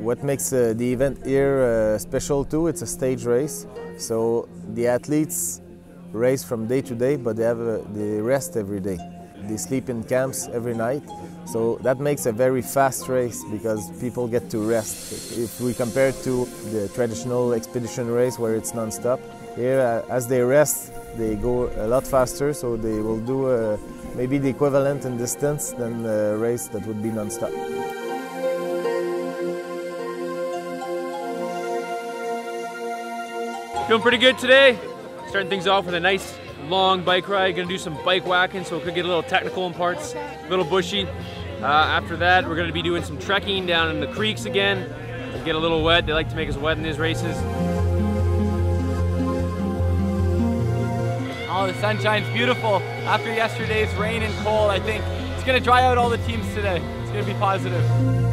What makes uh, the event here uh, special too, it's a stage race. So the athletes race from day to day, but they have a, they rest every day. They sleep in camps every night. So that makes a very fast race because people get to rest. If we compare to the traditional expedition race where it's non-stop, here uh, as they rest, they go a lot faster, so they will do uh, maybe the equivalent in distance than a race that would be non-stop. Feeling pretty good today. Starting things off with a nice long bike ride. Gonna do some bike whacking, so it could get a little technical in parts, a little bushy. Uh, after that, we're gonna be doing some trekking down in the creeks again. Get a little wet. They like to make us wet in these races. Oh, the sunshine's beautiful. After yesterday's rain and cold, I think it's gonna dry out all the teams today. It's gonna be positive.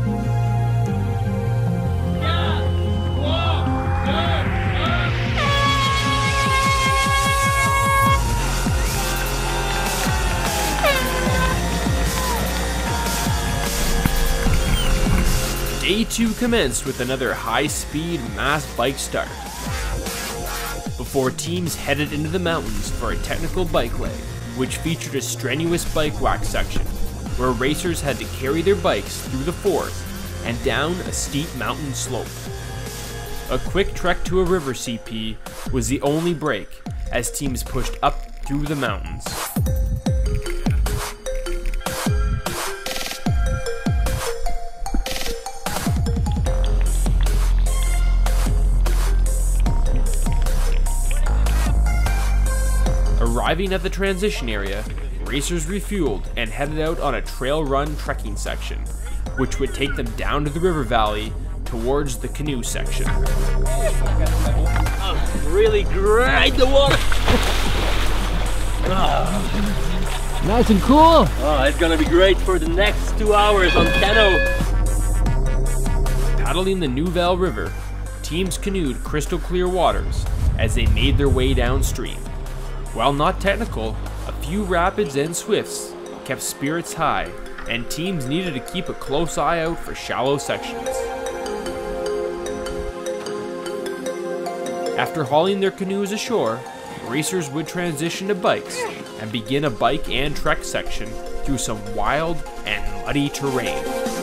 Day two commenced with another high-speed mass bike start. Before teams headed into the mountains for a technical bike leg, which featured a strenuous bike whack section, where racers had to carry their bikes through the forest and down a steep mountain slope. A quick trek to a river CP was the only break as teams pushed up through the mountains. Arriving at the transition area, racers refueled and headed out on a trail run trekking section, which would take them down to the river valley towards the canoe section. really grind the water. Nice and cool. Oh, it's gonna be great for the next two hours on canoe. Paddling the Nouvelle River, teams canoed crystal clear waters as they made their way downstream. While not technical, a few rapids and swifts kept spirits high, and teams needed to keep a close eye out for shallow sections. After hauling their canoes ashore, racers would transition to bikes and begin a bike and trek section through some wild and muddy terrain.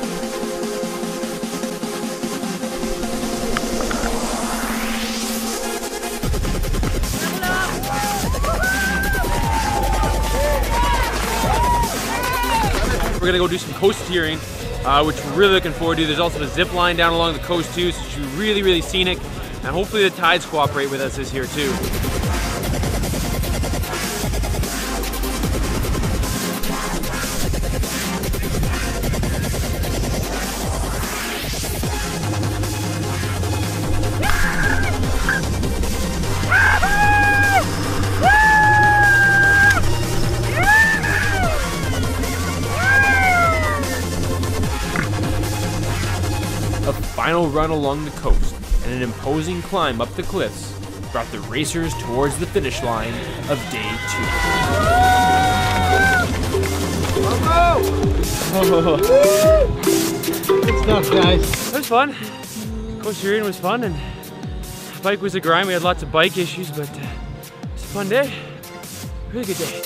We're gonna go do some coasteering, uh, which we're really looking forward to. There's also a zip line down along the coast too, so it should be really, really scenic. And hopefully the tides cooperate with us this year too. Final run along the coast and an imposing climb up the cliffs brought the racers towards the finish line of day two. Good stuff, guys. It was fun. Coasteering was fun and bike was a grind. We had lots of bike issues, but uh, it's a fun day. Really good day.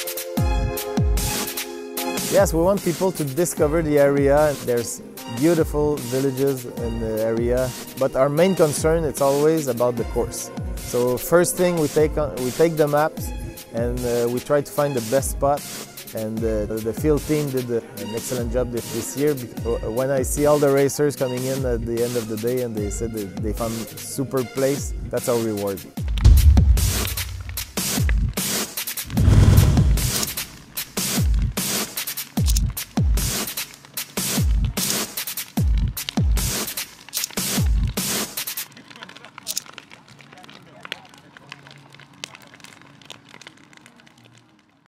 Yes, we want people to discover the area. There's beautiful villages in the area, but our main concern it's always about the course. So first thing we take, we take the maps and uh, we try to find the best spot. And uh, the field team did an excellent job this, year. When I see all the racers coming in at the end of the day and they said they found super place, that's our reward.